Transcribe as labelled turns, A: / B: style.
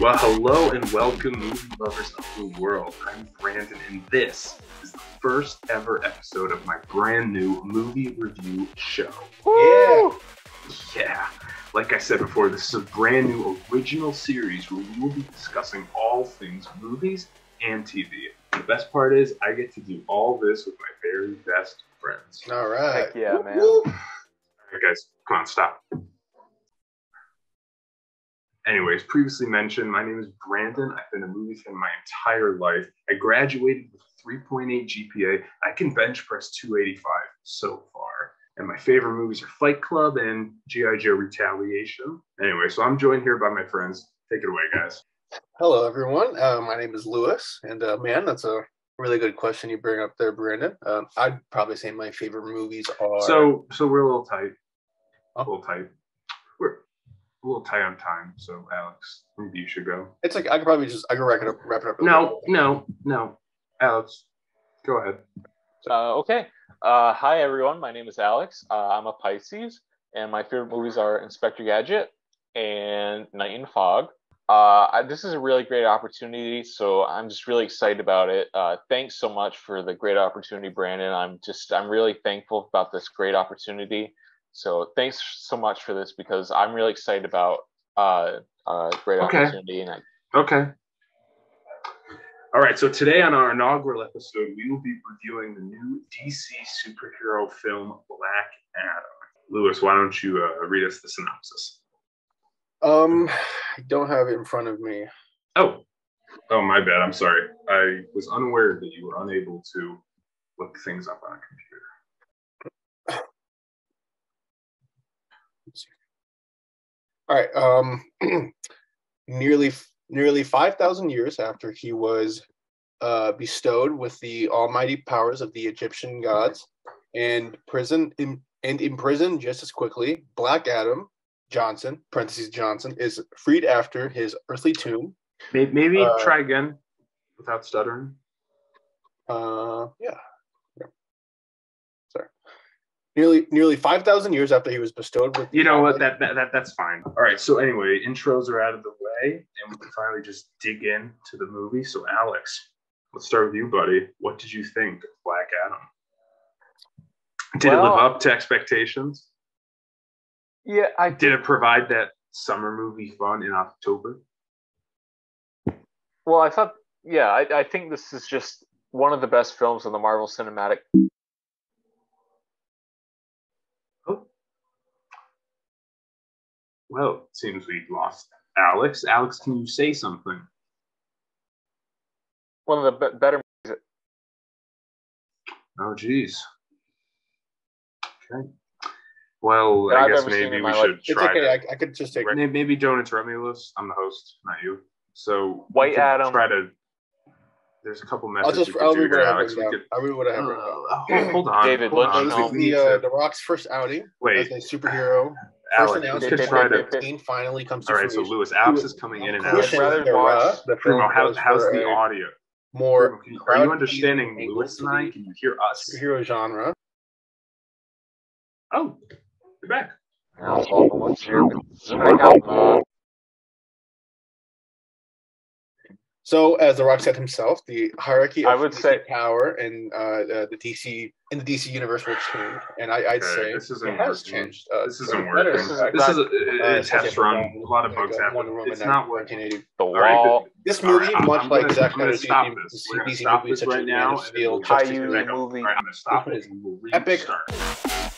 A: Well, hello and welcome, movie lovers of the world. I'm Brandon, and this is the first ever episode of my brand new movie review show.
B: Yeah.
A: Yeah, like I said before, this is a brand new original series where we will be discussing all things movies and TV. The best part is, I get to do all this with my very best friends.
B: All right.
C: Heck yeah, man.
A: All right, guys, come on, stop. Anyways, previously mentioned, my name is Brandon. I've been a movie fan my entire life. I graduated with 3.8 GPA. I can bench press 285 so far. And my favorite movies are Fight Club and G.I. Joe Retaliation. Anyway, so I'm joined here by my friends. Take it away, guys.
B: Hello, everyone. Uh, my name is Lewis, and uh, man, that's a really good question you bring up there, Brandon. Um, I'd probably say my favorite movies are.
A: So, so we're a little tight. A little tight. We're a little tight on time. So, Alex, maybe you should go.
B: it's like I could probably just I could wrap it up. Wrap it up.
A: No, no, no. Alex, go ahead.
C: Uh, okay. Uh, hi, everyone. My name is Alex. Uh, I'm a Pisces, and my favorite movies are Inspector Gadget and Night and Fog. Uh, I, this is a really great opportunity, so I'm just really excited about it. Uh, thanks so much for the great opportunity, Brandon. I'm just I'm really thankful about this great opportunity. So thanks so much for this because I'm really excited about uh, uh, great
A: Okay.
C: opportunity, and I
A: Okay. All right. So today on our inaugural episode, we will be reviewing the new DC superhero film Black Adam. Lewis, why don't you uh, read us the synopsis?
B: Um, I don't have it in front of me.
A: Oh, oh, my bad. I'm sorry. I was unaware that you were unable to look things up on a computer.
B: All right. Um, nearly nearly five thousand years after he was uh, bestowed with the almighty powers of the Egyptian gods and prison in, and imprisoned just as quickly, Black Adam Johnson (parentheses Johnson) is freed after his earthly tomb.
A: Maybe, maybe
B: Uh,
A: try again without stuttering.
B: Uh, yeah. Yeah. Sorry. Nearly nearly five thousand years after he was bestowed with.
A: You know what? That, that that that's fine. All right. So anyway, intros are out of the way, and we can finally just dig in to the movie. So Alex, let's start with you, buddy. What did you think of Black Adam? Did it live up to expectations?
C: yeah, I
A: Did it provide that summer movie fun in October?
C: Well, I thought, yeah, I, I think this is just one of the best films in the Marvel Cinematic.
A: Well, it seems we've lost Alex. Alex, can you say something?
C: One of the be- better.
A: Oh, geez. Okay. Well,
C: That
A: I
C: I've
A: guess maybe we should
C: life.
B: It's okay.
A: to.
B: I, I could just take.
A: Maybe, maybe don't interrupt me, Lewis. I'm the host, not you. So we
C: White
A: could
C: Adam.
A: Try to. There's a couple
B: I'll
A: methods
B: just.
A: we could
B: I'll
A: do
B: read what
A: here,
B: I have
A: We
B: down. I'll read what I have written down.
A: Uh, hold, hold on.
C: David,
A: hold
C: look
A: on.
C: at
B: This is
A: We need
B: the uh,
A: to-
B: the Rock's first outing
A: Wait,
B: as a superhero. First
A: Alex.
B: announced
A: We
C: did-
A: could try to.
C: did-
B: finally comes to
A: All right, so. Lewis, Alex is coming in and out.
B: Fruition
C: rather
B: era,
C: watch-
B: the film
A: how, how's the audio?
B: More
A: Primo, can you- are you
B: crowd
A: understanding
B: pleasing
A: Lewis and
B: angle
A: I?
B: to
A: Can you hear us?
B: superhero genre.
A: Oh, you're back.
B: So, as the Rock said himself, the hierarchy of
C: I would
B: DC
C: say-
B: power in uh, uh, the DC in the DC universe will change, and I, I'd
A: Okay,
B: say
A: this isn't
B: it has
A: working.
B: changed. Uh,
A: This isn't working.
C: This is
A: This is a,
B: Uh,
A: a test run. A lot of
B: like,
A: bugs happen.
B: Wonder
A: It's not working.
C: The
A: All right,
C: Wall,
B: This movie,
A: right, I'm-
B: much
A: I'm
B: like
A: gonna-
B: Zack Snyder's
A: stop
B: DC,
A: this.
B: DC
A: stop
B: movies such
A: right
B: as Man
A: now.
B: of
A: and
B: Steel, Justice League.
A: back
C: movie.
A: All right, I'm gonna stop
B: This one
A: it.
B: is
A: and we'll
B: epic.
A: restart.